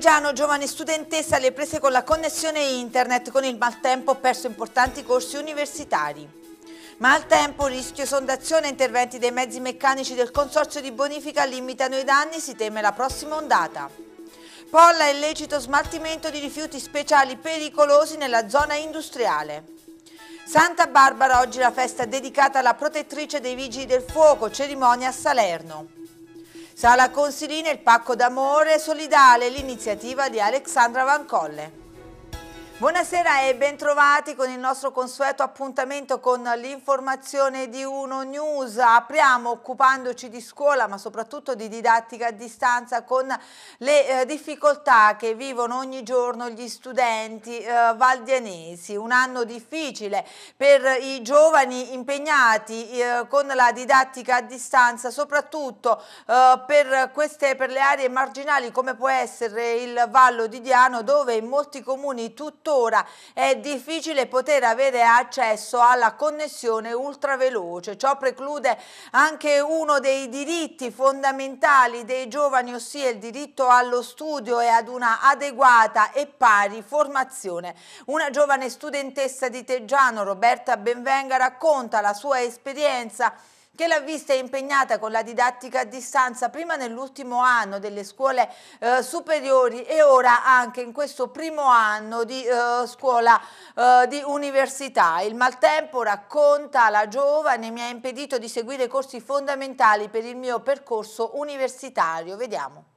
Teggiano, giovane studentessa alle prese con la connessione internet con il maltempo, perso importanti corsi universitari. Maltempo, rischio sondazione, interventi dei mezzi meccanici del consorzio di bonifica limitano i danni, si teme la prossima ondata. Polla illecito smaltimento di rifiuti speciali pericolosi nella zona industriale. Santa Barbara, oggi la festa dedicata alla protettrice dei vigili del fuoco, cerimonia a Salerno. Sala Consilina, il pacco d'amore solidale, l'iniziativa di Alexandra Van Colle. Buonasera e bentrovati con il nostro consueto appuntamento con l'informazione di Uno News. Apriamo occupandoci di scuola ma soprattutto di didattica a distanza con le eh, difficoltà che vivono ogni giorno gli studenti eh, valdianesi. Un anno difficile per i giovani impegnati eh, con la didattica a distanza soprattutto eh, per, queste, per le aree marginali come può essere il Vallo di Diano dove in molti comuni tutto tuttora è difficile poter avere accesso alla connessione ultraveloce. Ciò preclude anche uno dei diritti fondamentali dei giovani, ossia il diritto allo studio e ad una adeguata e pari formazione. Una giovane studentessa di Teggiano, Roberta Benvenga, racconta la sua esperienza che l'ha vista impegnata con la didattica a distanza prima nell'ultimo anno delle scuole eh, superiori e ora anche in questo primo anno di eh, scuola eh, di università. Il maltempo, racconta la giovane, mi ha impedito di seguire corsi fondamentali per il mio percorso universitario. Vediamo.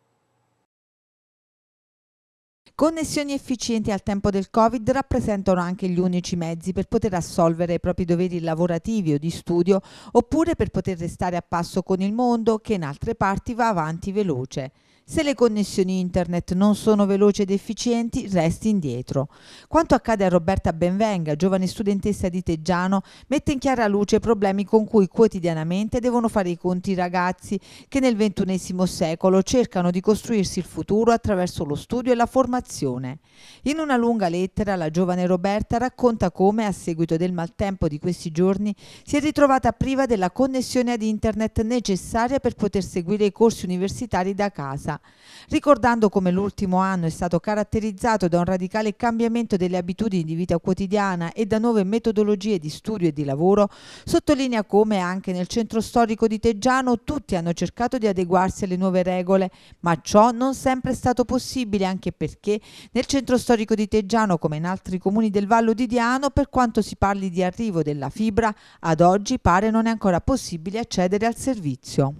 Connessioni efficienti al tempo del Covid rappresentano anche gli unici mezzi per poter assolvere i propri doveri lavorativi o di studio oppure per poter restare a passo con il mondo che in altre parti va avanti veloce. Se le connessioni internet non sono veloci ed efficienti, resti indietro. Quanto accade a Roberta Benvenga, giovane studentessa di Teggiano, mette in chiara luce problemi con cui quotidianamente devono fare i conti i ragazzi che nel XXI secolo cercano di costruirsi il futuro attraverso lo studio e la formazione. In una lunga lettera la giovane Roberta racconta come, a seguito del maltempo di questi giorni, si è ritrovata priva della connessione ad internet necessaria per poter seguire i corsi universitari da casa vita, ricordando come l'ultimo anno è stato caratterizzato da un radicale cambiamento delle abitudini di vita quotidiana e da nuove metodologie di studio e di lavoro, sottolinea come anche nel centro storico di Teggiano tutti hanno cercato di adeguarsi alle nuove regole, ma ciò non sempre è stato possibile anche perché nel centro storico di Teggiano, come in altri comuni del Vallo di Diano, per quanto si parli di arrivo della fibra, ad oggi pare non è ancora possibile accedere al servizio.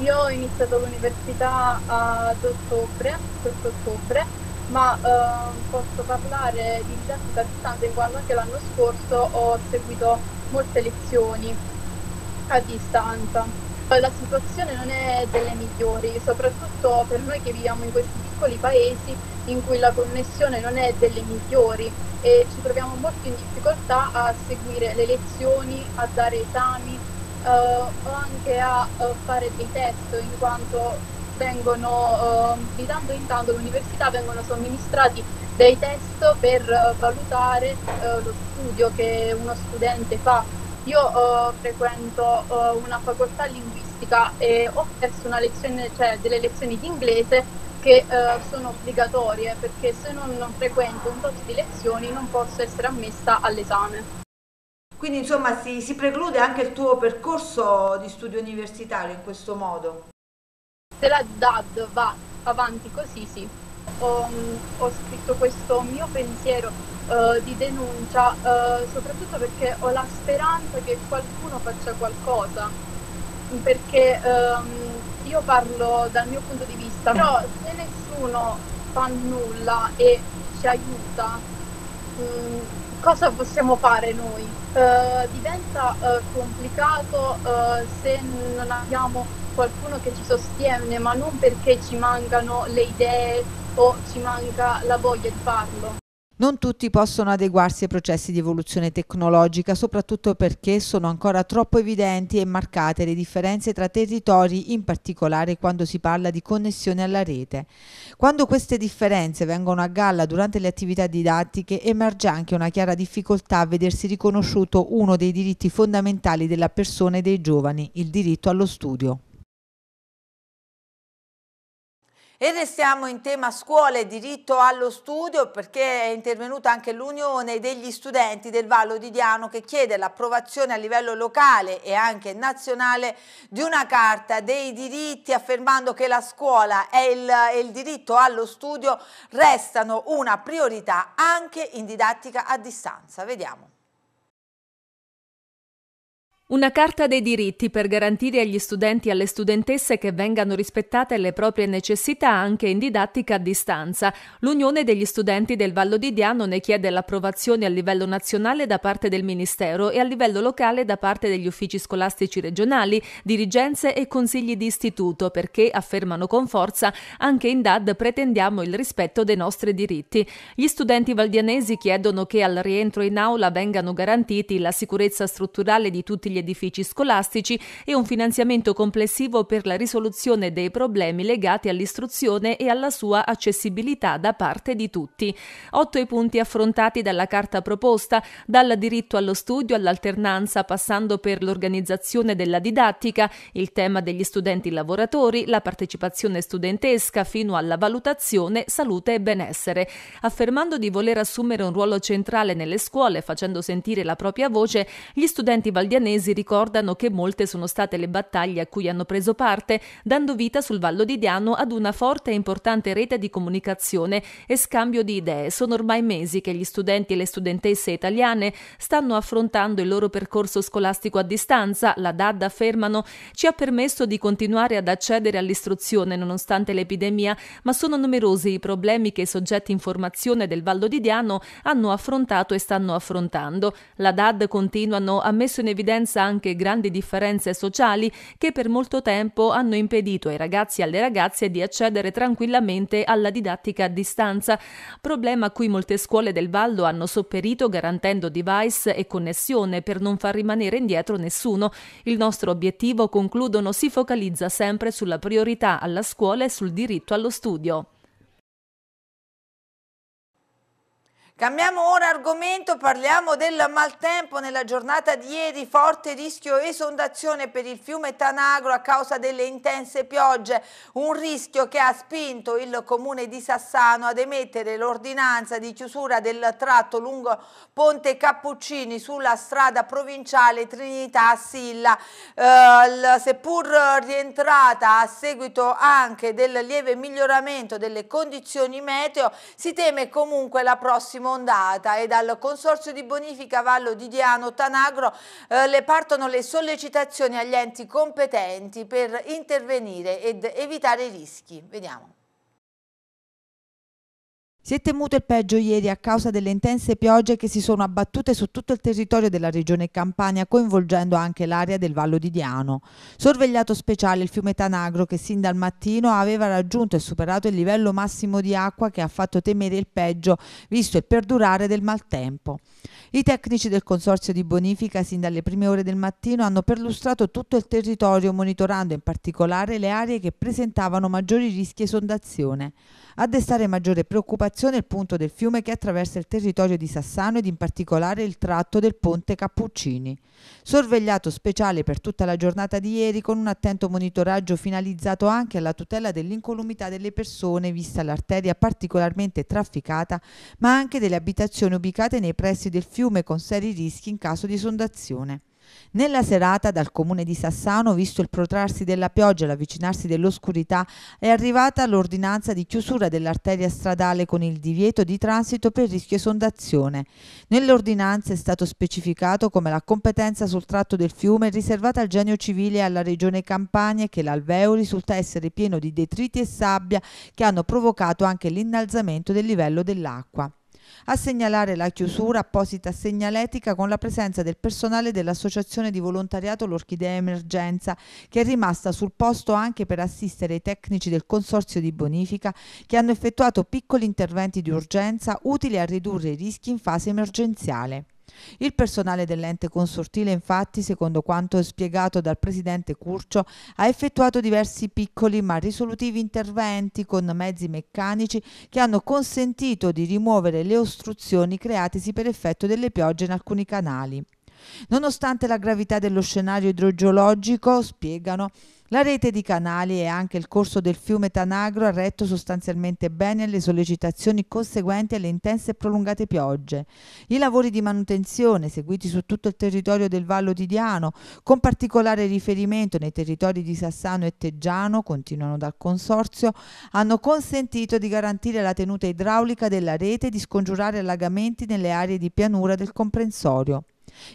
Io ho iniziato l'università ad ottobre, questo ottobre, ma eh, posso parlare di didattica a distanza in quanto anche l'anno scorso ho seguito molte lezioni a distanza. La situazione non è delle migliori, soprattutto per noi che viviamo in questi piccoli paesi in cui la connessione non è delle migliori e ci troviamo molto in difficoltà a seguire le lezioni, a dare esami, o anche a uh, fare dei test in quanto vengono uh, di tanto in tanto all'università vengono somministrati dei test per valutare lo studio che uno studente fa. Io frequento una facoltà linguistica e ho perso una lezione, cioè delle lezioni di inglese che sono obbligatorie perché se non frequento un tot di lezioni non posso essere ammessa all'esame. Quindi insomma si, si preclude anche il tuo percorso di studio universitario in questo modo. Se la DAD va avanti così sì. Ho, ho scritto questo mio pensiero uh, di denuncia uh, soprattutto perché ho la speranza che qualcuno faccia qualcosa perché um, io parlo dal mio punto di vista però se nessuno fa nulla e ci aiuta um, cosa possiamo fare noi? Uh, diventa uh, complicato uh, se non abbiamo qualcuno che ci sostiene, ma non perché ci mancano le idee o ci manca la voglia di farlo. Non tutti possono adeguarsi ai processi di evoluzione tecnologica, soprattutto perché sono ancora troppo evidenti e marcate le differenze tra territori, in particolare quando si parla di connessione alla rete. Quando queste differenze vengono a galla durante le attività didattiche, emerge anche una chiara difficoltà a vedersi riconosciuto uno dei diritti fondamentali della persona e dei giovani, il diritto allo studio. E restiamo in tema scuola e diritto allo studio perché è intervenuta anche l'Unione degli studenti del Vallo di Diano che chiede l'approvazione a livello locale e anche nazionale di una carta dei diritti affermando che la scuola e il, e il diritto allo studio restano una priorità anche in didattica a distanza. Vediamo. Una carta dei diritti per garantire agli studenti e alle studentesse che vengano rispettate le proprie necessità anche in didattica a distanza. L'Unione degli studenti del Vallo di Diano ne chiede l'approvazione a livello nazionale da parte del Ministero e a livello locale da parte degli uffici scolastici regionali, dirigenze e consigli di istituto perché, affermano con forza, anche in DAD pretendiamo il rispetto dei nostri diritti. Gli studenti valdianesi chiedono che al rientro in aula vengano garantiti la sicurezza strutturale di tutti gli edifici scolastici e un finanziamento complessivo per la risoluzione dei problemi legati all'istruzione e alla sua accessibilità da parte di tutti. Otto i punti affrontati dalla carta proposta, dal diritto allo studio all'alternanza passando per l'organizzazione della didattica, il tema degli studenti lavoratori, la partecipazione studentesca fino alla valutazione, salute e benessere. Affermando di voler assumere un ruolo centrale nelle scuole facendo sentire la propria voce, gli studenti valdianesi inglesi ricordano che molte sono state le battaglie a cui hanno preso parte, dando vita sul Vallo di Diano ad una forte e importante rete di comunicazione e scambio di idee. Sono ormai mesi che gli studenti e le studentesse italiane stanno affrontando il loro percorso scolastico a distanza. La DAD affermano ci ha permesso di continuare ad accedere all'istruzione nonostante l'epidemia, ma sono numerosi i problemi che i soggetti in formazione del Vallo di Diano hanno affrontato e stanno affrontando. La DAD continuano ha messo in evidenza anche grandi differenze sociali che per molto tempo hanno impedito ai ragazzi e alle ragazze di accedere tranquillamente alla didattica a distanza, problema a cui molte scuole del Vallo hanno sopperito garantendo device e connessione per non far rimanere indietro nessuno. Il nostro obiettivo, concludono, si focalizza sempre sulla priorità alla scuola e sul diritto allo studio. Cambiamo ora argomento, parliamo del maltempo nella giornata di ieri, forte rischio esondazione per il fiume Tanagro a causa delle intense piogge, un rischio che ha spinto il comune di Sassano ad emettere l'ordinanza di chiusura del tratto lungo Ponte Cappuccini sulla strada provinciale Trinità-Silla, eh, seppur rientrata a seguito anche del lieve miglioramento delle condizioni meteo, si teme comunque la prossima ondata e dal Consorzio di Bonifica Vallo di Diano Tanagro eh, le partono le sollecitazioni agli enti competenti per intervenire ed evitare i rischi. Vediamo. Si è temuto il peggio ieri a causa delle intense piogge che si sono abbattute su tutto il territorio della regione Campania, coinvolgendo anche l'area del Vallo di Diano. Sorvegliato speciale il fiume Tanagro che sin dal mattino aveva raggiunto e superato il livello massimo di acqua che ha fatto temere il peggio, visto il perdurare del maltempo. I tecnici del consorzio di bonifica sin dalle prime ore del mattino hanno perlustrato tutto il territorio monitorando in particolare le aree che presentavano maggiori rischi esondazione. A destare maggiore preoccupazione il punto del fiume che attraversa il territorio di Sassano ed in particolare il tratto del ponte Cappuccini. Sorvegliato speciale per tutta la giornata di ieri con un attento monitoraggio finalizzato anche alla tutela dell'incolumità delle persone vista l'arteria particolarmente trafficata, ma anche delle abitazioni ubicate nei pressi del fiume con seri rischi in caso di esondazione. Nella serata dal comune di Sassano, visto il protrarsi della pioggia e l'avvicinarsi dell'oscurità, è arrivata l'ordinanza di chiusura dell'arteria stradale con il divieto di transito per rischio esondazione. Nell'ordinanza è stato specificato come la competenza sul tratto del fiume riservata al genio civile e alla regione Campania e che l'alveo risulta essere pieno di detriti e sabbia che hanno provocato anche l'innalzamento del livello dell'acqua a segnalare la chiusura apposita segnaletica con la presenza del personale dell'Associazione di Volontariato L'Orchidea Emergenza, che è rimasta sul posto anche per assistere i tecnici del Consorzio di Bonifica che hanno effettuato piccoli interventi di urgenza utili a ridurre i rischi in fase emergenziale. Il personale dell'ente consortile, infatti, secondo quanto spiegato dal presidente Curcio, ha effettuato diversi piccoli ma risolutivi interventi con mezzi meccanici che hanno consentito di rimuovere le ostruzioni createsi per effetto delle piogge in alcuni canali. Nonostante la gravità dello scenario idrogeologico, spiegano, la rete di canali e anche il corso del fiume Tanagro ha retto sostanzialmente bene alle sollecitazioni conseguenti alle intense e prolungate piogge. I lavori di manutenzione eseguiti su tutto il territorio del Vallo di Diano, con particolare riferimento nei territori di Sassano e Teggiano, continuano dal Consorzio, hanno consentito di garantire la tenuta idraulica della rete e di scongiurare allagamenti nelle aree di pianura del comprensorio.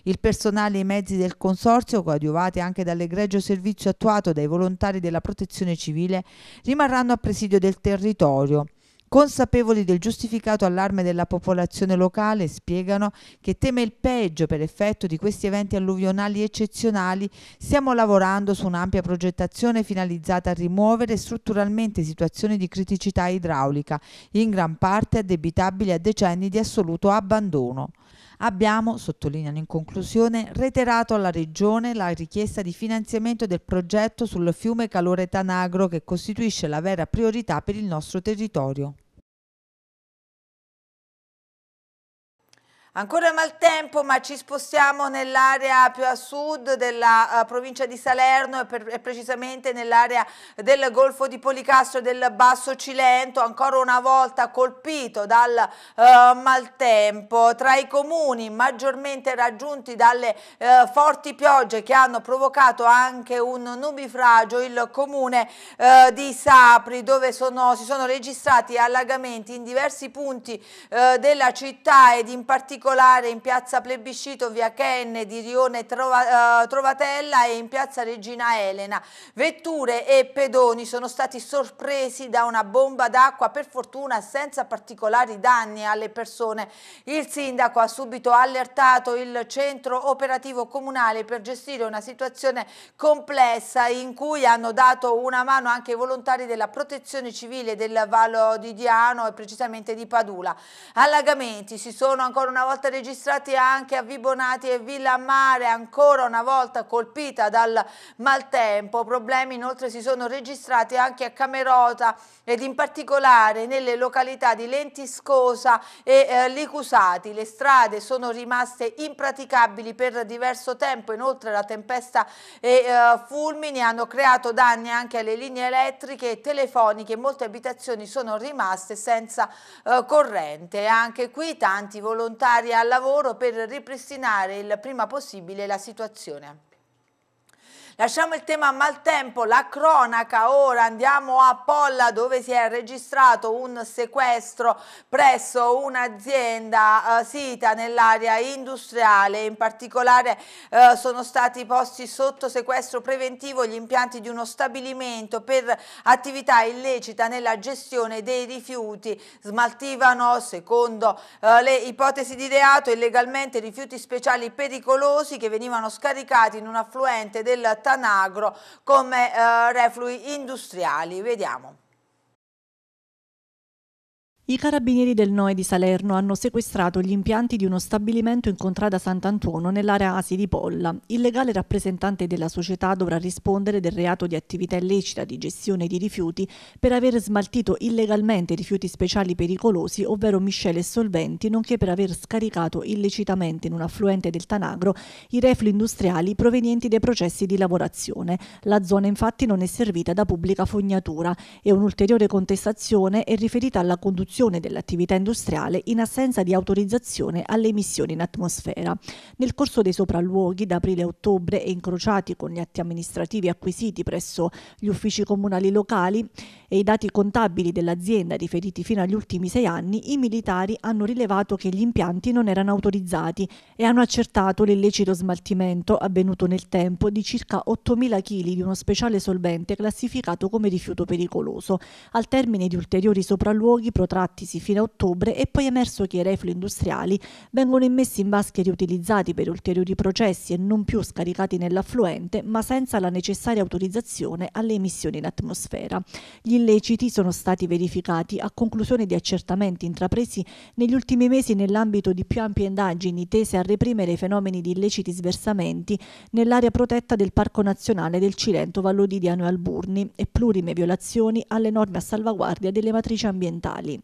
Il personale e i mezzi del consorzio, coadiuvati anche dall'egregio servizio attuato dai volontari della protezione civile, rimarranno a presidio del territorio. Consapevoli del giustificato allarme della popolazione locale, spiegano che teme il peggio per effetto di questi eventi alluvionali eccezionali, stiamo lavorando su un'ampia progettazione finalizzata a rimuovere strutturalmente situazioni di criticità idraulica, in gran parte addebitabili a decenni di assoluto abbandono. Abbiamo, sottolineano in conclusione, reiterato alla Regione la richiesta di finanziamento del progetto sul fiume Calore Tanagro che costituisce la vera priorità per il nostro territorio. Ancora maltempo, ma ci spostiamo nell'area più a sud della uh, provincia di Salerno e, per, e precisamente nell'area del Golfo di Policastro del Basso Cilento, ancora una volta colpito dal uh, maltempo. Tra i comuni maggiormente raggiunti dalle uh, forti piogge che hanno provocato anche un nubifragio, il comune di Sapri, dove sono, si sono registrati allagamenti in diversi punti della città ed in particolare particolare in piazza Plebiscito, via Kenne di Rione Trova, uh, Trovatella e in piazza Regina Elena. Vetture e pedoni sono stati sorpresi da una bomba d'acqua, per fortuna senza particolari danni alle persone. Il sindaco ha subito allertato il centro operativo comunale per gestire una situazione complessa in cui hanno dato una mano anche i volontari della protezione civile del Vallo di Diano e precisamente di Padula. Allagamenti si sono ancora una volta volta registrati anche a Vibonati e Villa Mare, ancora una volta colpita dal maltempo. Problemi inoltre si sono registrati anche a Camerota ed in particolare nelle località di Lentiscosa e eh, Licusati. Le strade sono rimaste impraticabili per diverso tempo, inoltre la tempesta e eh, fulmini hanno creato danni anche alle linee elettriche e telefoniche, molte abitazioni sono rimaste senza eh, corrente. Anche qui tanti volontari volontari al lavoro per ripristinare il prima possibile la situazione. Lasciamo il tema maltempo, la cronaca, ora andiamo a Polla dove si è registrato un sequestro presso un'azienda eh, sita nell'area industriale, in particolare eh, sono stati posti sotto sequestro preventivo gli impianti di uno stabilimento per attività illecita nella gestione dei rifiuti, smaltivano secondo eh, le ipotesi di reato illegalmente rifiuti speciali pericolosi che venivano scaricati in un affluente del Tanagro come eh, reflui industriali. Vediamo. I carabinieri del NOE di Salerno hanno sequestrato gli impianti di uno stabilimento in contrada Sant'Antuono nell'area Asi di Polla. Il legale rappresentante della società dovrà rispondere del reato di attività illecita di gestione di rifiuti per aver smaltito illegalmente rifiuti speciali pericolosi, ovvero miscele e solventi, nonché per aver scaricato illecitamente in un affluente del Tanagro i reflui industriali provenienti dai processi di lavorazione. La zona infatti non è servita da pubblica fognatura e un'ulteriore contestazione è riferita alla conduzione conduzione dell'attività industriale in assenza di autorizzazione alle emissioni in atmosfera. Nel corso dei sopralluoghi da aprile a ottobre e incrociati con gli atti amministrativi acquisiti presso gli uffici comunali locali e i dati contabili dell'azienda riferiti fino agli ultimi sei anni, i militari hanno rilevato che gli impianti non erano autorizzati e hanno accertato l'illecito smaltimento avvenuto nel tempo di circa 8.000 kg di uno speciale solvente classificato come rifiuto pericoloso. Al termine di ulteriori sopralluoghi protratti fattisi fino a ottobre e poi emerso che i reflui industriali vengono immessi in vasche riutilizzati per ulteriori processi e non più scaricati nell'affluente, ma senza la necessaria autorizzazione alle emissioni in atmosfera. Gli illeciti sono stati verificati a conclusione di accertamenti intrapresi negli ultimi mesi nell'ambito di più ampie indagini tese a reprimere i fenomeni di illeciti sversamenti nell'area protetta del Parco Nazionale del Cilento Vallodidiano e Alburni e plurime violazioni alle norme a salvaguardia delle matrici ambientali.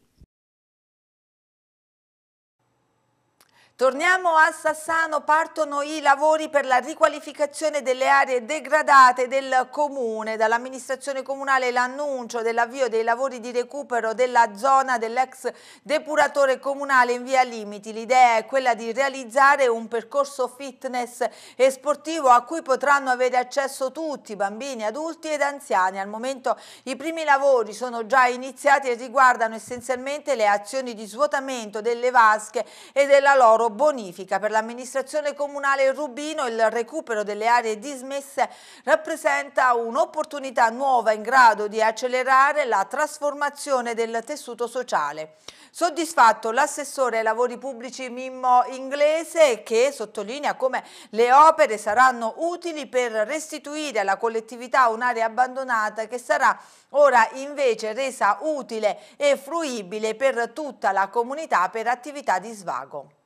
Torniamo a Sassano, partono i lavori per la riqualificazione delle aree degradate del comune. Dall'amministrazione comunale l'annuncio dell'avvio dei lavori di recupero della zona dell'ex depuratore comunale in via Limiti. L'idea è quella di realizzare un percorso fitness e sportivo a cui potranno avere accesso tutti, bambini, adulti ed anziani. Al momento i primi lavori sono già iniziati e riguardano essenzialmente le azioni di svuotamento delle vasche e della loro bonifica. Per l'amministrazione comunale Rubino il recupero delle aree dismesse rappresenta un'opportunità nuova in grado di accelerare la trasformazione del tessuto sociale. Soddisfatto l'assessore ai lavori pubblici Mimmo Inglese che sottolinea come le opere saranno utili per restituire alla collettività un'area abbandonata che sarà ora invece resa utile e fruibile per tutta la comunità per attività di svago.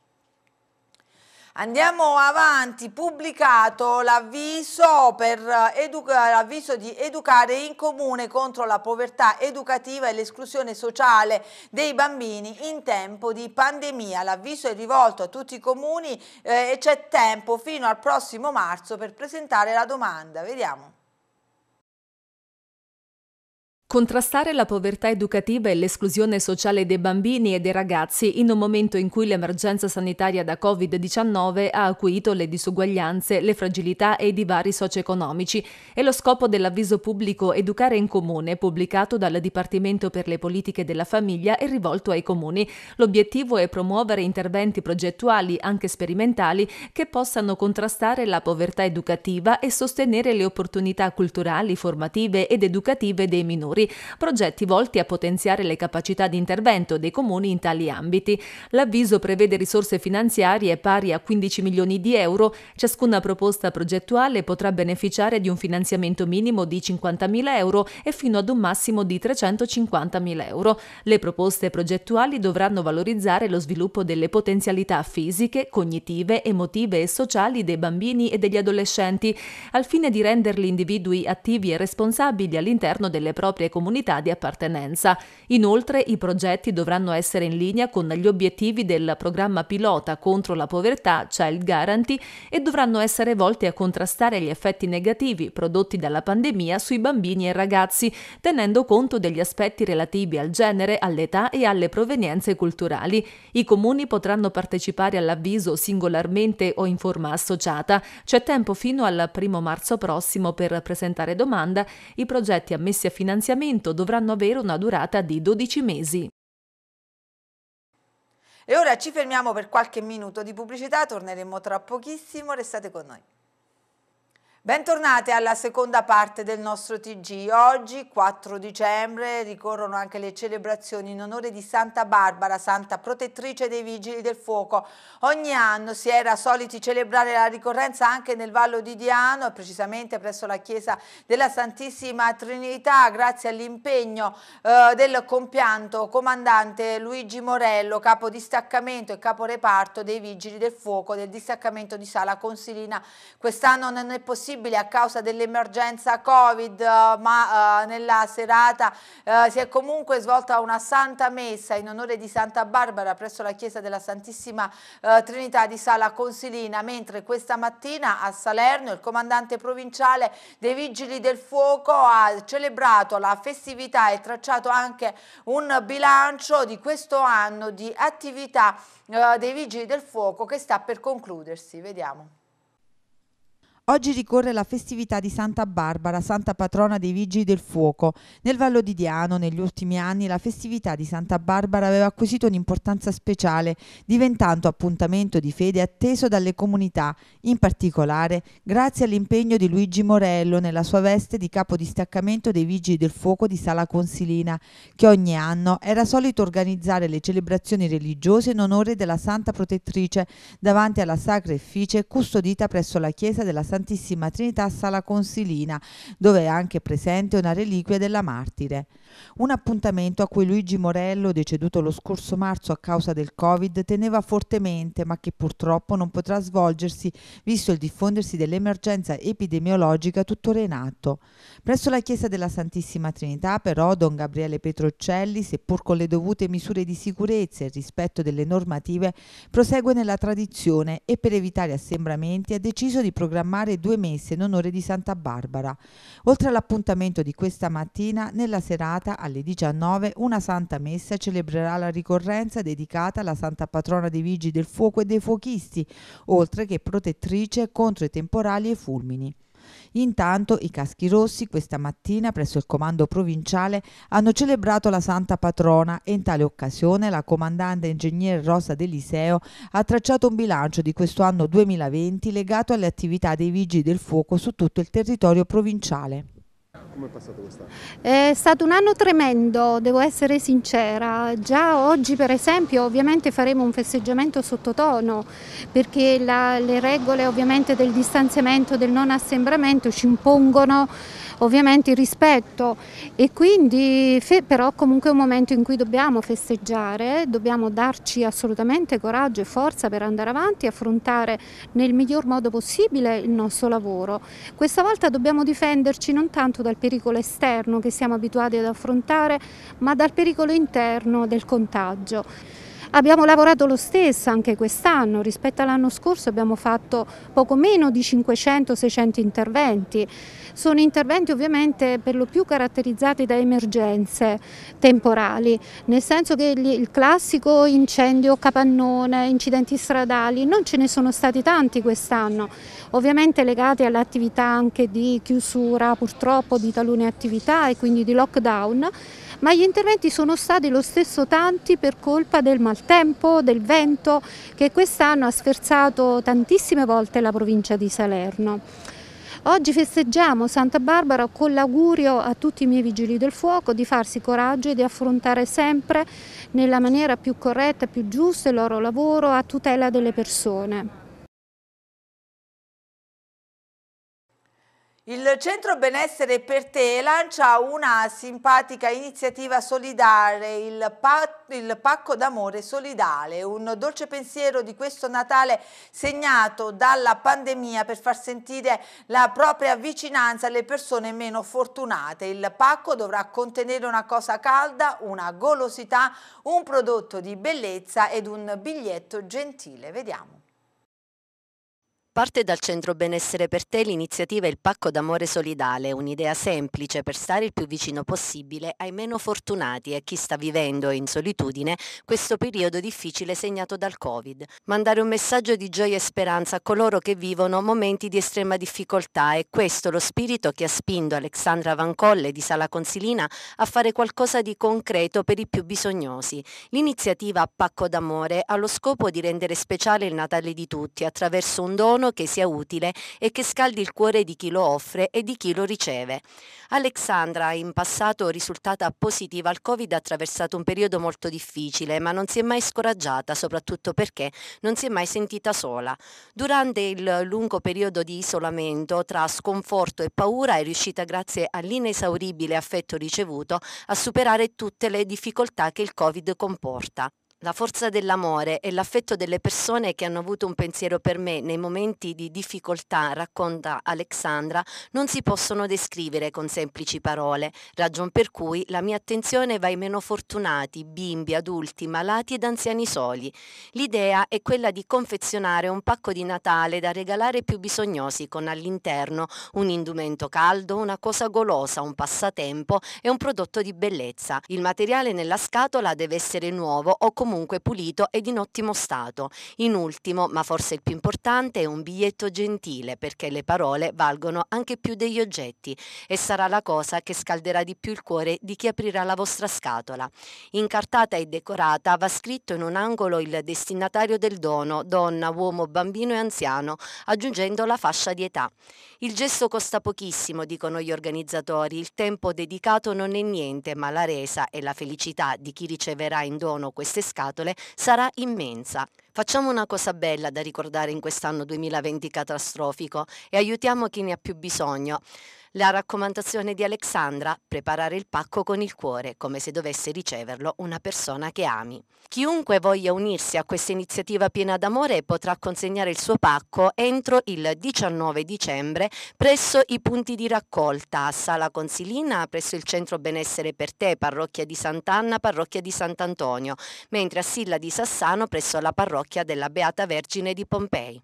Andiamo avanti, pubblicato l'avviso, di educare in comune contro la povertà educativa e l'esclusione sociale dei bambini in tempo di pandemia. L'avviso è rivolto a tutti i comuni eh, e c'è tempo fino al prossimo marzo per presentare la domanda. Vediamo. Contrastare la povertà educativa e l'esclusione sociale dei bambini e dei ragazzi in un momento in cui l'emergenza sanitaria da Covid-19 ha acuito le disuguaglianze, le fragilità e i divari socio-economici è lo scopo dell'avviso pubblico Educare in Comune pubblicato dal Dipartimento per le politiche della famiglia e rivolto ai comuni. L'obiettivo è promuovere interventi progettuali, anche sperimentali, che possano contrastare la povertà educativa e sostenere le opportunità culturali, formative ed educative dei minori progetti volti a potenziare le capacità di intervento dei comuni in tali ambiti. L'avviso prevede risorse finanziarie pari a 15 milioni di euro. Ciascuna proposta progettuale potrà beneficiare di un finanziamento minimo di 50.000 euro e fino ad un massimo di 350.000 euro. Le proposte progettuali dovranno valorizzare lo sviluppo delle potenzialità fisiche, cognitive, emotive e sociali dei bambini e degli adolescenti, al fine di renderli individui attivi e responsabili all'interno delle proprie comunità di appartenenza. Inoltre i progetti dovranno essere in linea con gli obiettivi del programma pilota contro la povertà Child Guarantee e dovranno essere volti a contrastare gli effetti negativi prodotti dalla pandemia sui bambini e ragazzi, tenendo conto degli aspetti relativi al genere, all'età e alle provenienze culturali. I comuni potranno partecipare all'avviso singolarmente o in forma associata. C'è tempo fino al primo marzo prossimo per presentare domanda. I progetti ammessi a finanziamento finanziamento dovranno avere una durata di 12 mesi. E ora ci fermiamo per qualche minuto di pubblicità, torneremo tra pochissimo, restate con noi. Bentornati alla seconda parte del nostro TG. Oggi, 4 dicembre, ricorrono anche le celebrazioni in onore di Santa Barbara, santa protettrice dei Vigili del Fuoco. Ogni anno si era soliti celebrare la ricorrenza anche nel Vallo di Diano, precisamente presso la chiesa della Santissima Trinità, grazie all'impegno eh, del compianto comandante Luigi Morello, capo distaccamento e capo reparto dei Vigili del Fuoco del distaccamento di Sala Consilina. Quest'anno non è possibile possibile a causa dell'emergenza Covid, eh, ma uh, nella serata uh, si è comunque svolta una santa messa in onore di Santa Barbara presso la chiesa della Santissima uh, Trinità di Sala Consilina, mentre questa mattina a Salerno il comandante provinciale dei Vigili del Fuoco ha celebrato la festività e tracciato anche un bilancio di questo anno di attività dei Vigili del Fuoco che sta per concludersi. Vediamo. Oggi ricorre la festività di Santa Barbara, santa patrona dei Vigili del Fuoco. Nel Vallo di Diano, negli ultimi anni, la festività di Santa Barbara aveva acquisito un'importanza speciale, diventando appuntamento di fede atteso dalle comunità, in particolare grazie all'impegno di Luigi Morello nella sua veste di capo distaccamento dei Vigili del Fuoco di Sala Consilina, che ogni anno era solito organizzare le celebrazioni religiose in onore della Santa Protettrice davanti alla Sacra Efficie custodita presso la chiesa della Santa Santissima Trinità Sala Consilina, dove è anche presente una reliquia della martire. Un appuntamento a cui Luigi Morello, deceduto lo scorso marzo a causa del Covid, teneva fortemente, ma che purtroppo non potrà svolgersi visto il diffondersi dell'emergenza epidemiologica tuttora in atto. Presso la chiesa della Santissima Trinità, però, don Gabriele Petrocelli, seppur con le dovute misure di sicurezza e rispetto delle normative, prosegue nella tradizione e per evitare assembramenti ha deciso di programmare due messe in onore di Santa Barbara. Oltre all'appuntamento di questa mattina, nella serata alle 19 una Santa Messa celebrerà la ricorrenza dedicata alla Santa Patrona dei Vigili del Fuoco e dei Fuochisti, oltre che protettrice contro i temporali e fulmini. Intanto i caschi rossi questa mattina presso il comando provinciale hanno celebrato la Santa Patrona e in tale occasione la comandante ingegnere Rosa Deliseo ha tracciato un bilancio di questo anno 2020 legato alle attività dei vigili del fuoco su tutto il territorio provinciale. Come è passato quest'anno? È stato un anno tremendo, devo essere sincera. Già oggi per esempio ovviamente faremo un festeggiamento sottotono perché la, le regole ovviamente del distanziamento, del non assembramento ci impongono ovviamente il rispetto e quindi però comunque è un momento in cui dobbiamo festeggiare, dobbiamo darci assolutamente coraggio e forza per andare avanti e affrontare nel miglior modo possibile il nostro lavoro. Questa volta dobbiamo difenderci non tanto dal pericolo esterno che siamo abituati ad affrontare, ma dal pericolo interno del contagio. Abbiamo lavorato lo stesso anche quest'anno, rispetto all'anno scorso abbiamo fatto poco meno di 500-600 interventi. Sono interventi ovviamente per lo più caratterizzati da emergenze temporali, nel senso che il classico incendio capannone, incidenti stradali, non ce ne sono stati tanti quest'anno, ovviamente legati all'attività anche di chiusura purtroppo di talune attività e quindi di lockdown, ma gli interventi sono stati lo stesso tanti per colpa del maltempo, del vento che quest'anno ha sferzato tantissime volte la provincia di Salerno. Oggi festeggiamo Santa Barbara con l'augurio a tutti i miei vigili del fuoco di farsi coraggio e di affrontare sempre nella maniera più corretta e più giusta il loro lavoro a tutela delle persone. Il Centro Benessere per Te lancia una simpatica iniziativa solidale, il, pa il Pacco d'Amore Solidale, un dolce pensiero di questo Natale segnato dalla pandemia per far sentire la propria vicinanza alle persone meno fortunate. Il pacco dovrà contenere una cosa calda, una golosità, un prodotto di bellezza ed un biglietto gentile. Vediamo. Parte dal Centro Benessere per Te l'iniziativa Il Pacco d'Amore Solidale, un'idea semplice per stare il più vicino possibile ai meno fortunati e a chi sta vivendo in solitudine questo periodo difficile segnato dal Covid. Mandare un messaggio di gioia e speranza a coloro che vivono momenti di estrema difficoltà è questo lo spirito che ha spinto Alexandra Vancolle di Sala Consilina a fare qualcosa di concreto per i più bisognosi. L'iniziativa Pacco d'Amore ha lo scopo di rendere speciale il Natale di tutti attraverso un dono dono che sia utile e che scaldi il cuore di chi lo offre e di chi lo riceve. Alexandra, in passato risultata positiva al Covid, ha attraversato un periodo molto difficile, ma non si è mai scoraggiata, soprattutto perché non si è mai sentita sola. Durante il lungo periodo di isolamento, tra sconforto e paura, è riuscita, grazie all'inesauribile affetto ricevuto, a superare tutte le difficoltà che il Covid comporta. La forza dell'amore e l'affetto delle persone che hanno avuto un pensiero per me nei momenti di difficoltà, racconta Alexandra, non si possono descrivere con semplici parole, ragion per cui la mia attenzione va ai meno fortunati, bimbi, adulti, malati ed anziani soli. L'idea è quella di confezionare un pacco di Natale da regalare ai più bisognosi con all'interno un indumento caldo, una cosa golosa, un passatempo e un prodotto di bellezza. Il materiale nella scatola deve essere nuovo o comunque comunque pulito ed in ottimo stato. In ultimo, ma forse il più importante, è un biglietto gentile perché le parole valgono anche più degli oggetti e sarà la cosa che scalderà di più il cuore di chi aprirà la vostra scatola. Incartata e decorata va scritto in un angolo il destinatario del dono, donna, uomo, bambino e anziano, aggiungendo la fascia di età. Il gesto costa pochissimo, dicono gli organizzatori, il tempo dedicato non è niente, ma la resa e la felicità di chi riceverà in dono queste scatole scatole sarà immensa. Facciamo una cosa bella da ricordare in quest'anno 2020 catastrofico e aiutiamo chi ne ha più bisogno. La raccomandazione di Alexandra, preparare il pacco con il cuore, come se dovesse riceverlo una persona che ami. Chiunque voglia unirsi a questa iniziativa piena d'amore potrà consegnare il suo pacco entro il 19 dicembre presso i punti di raccolta a Sala Consilina, presso il Centro Benessere per Te, Parrocchia di Sant'Anna, Parrocchia di Sant'Antonio, mentre a Silla di Sassano presso la Parrocchia della Beata Vergine di Pompei.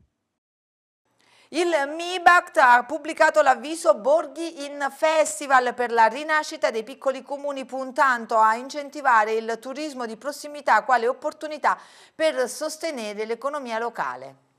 Il MIBACT ha pubblicato l'avviso Borghi in Festival per la rinascita dei piccoli comuni puntando a incentivare il turismo di prossimità quale opportunità per sostenere l'economia locale.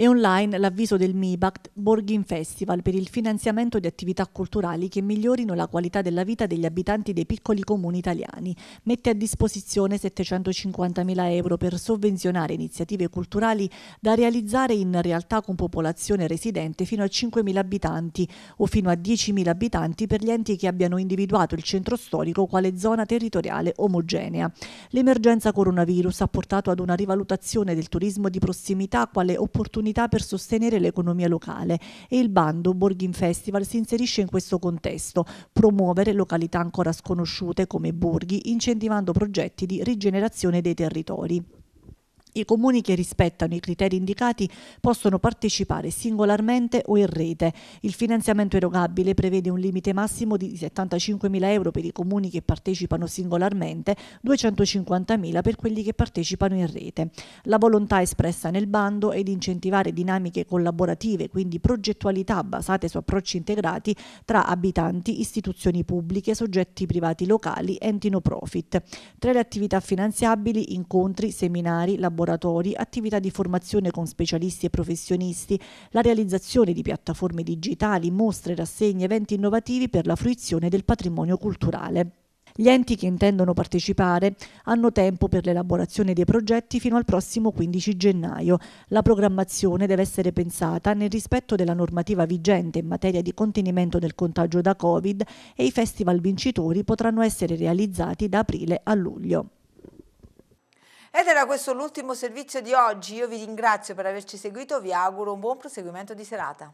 È online l'avviso del MIBACT Borghin Festival per il finanziamento di attività culturali che migliorino la qualità della vita degli abitanti dei piccoli comuni italiani. Mette a disposizione 750.000 euro per sovvenzionare iniziative culturali da realizzare in realtà con popolazione residente fino a 5.000 abitanti o fino a 10.000 abitanti per gli enti che abbiano individuato il centro storico quale zona territoriale omogenea. L'emergenza coronavirus ha portato ad una rivalutazione del turismo di prossimità quale opportunità opportunità per sostenere l'economia locale e il bando Borghin Festival si inserisce in questo contesto, promuovere località ancora sconosciute come borghi, incentivando progetti di rigenerazione dei territori. I comuni che rispettano i criteri indicati possono partecipare singolarmente o in rete. Il finanziamento erogabile prevede un limite massimo di 75.000 euro per i comuni che partecipano singolarmente, 250.000 per quelli che partecipano in rete. La volontà espressa nel bando è di incentivare dinamiche collaborative, quindi progettualità basate su approcci integrati tra abitanti, istituzioni pubbliche, soggetti privati locali, enti no profit. Tra le attività finanziabili, incontri, seminari, laboratori, laboratori, attività di formazione con specialisti e professionisti, la realizzazione di piattaforme digitali, mostre, rassegne, eventi innovativi per la fruizione del patrimonio culturale. Gli enti che intendono partecipare hanno tempo per l'elaborazione dei progetti fino al prossimo 15 gennaio. La programmazione deve essere pensata nel rispetto della normativa vigente in materia di contenimento del contagio da Covid e i festival vincitori potranno essere realizzati da aprile a luglio. Ed era questo l'ultimo servizio di oggi, io vi ringrazio per averci seguito, vi auguro un buon proseguimento di serata.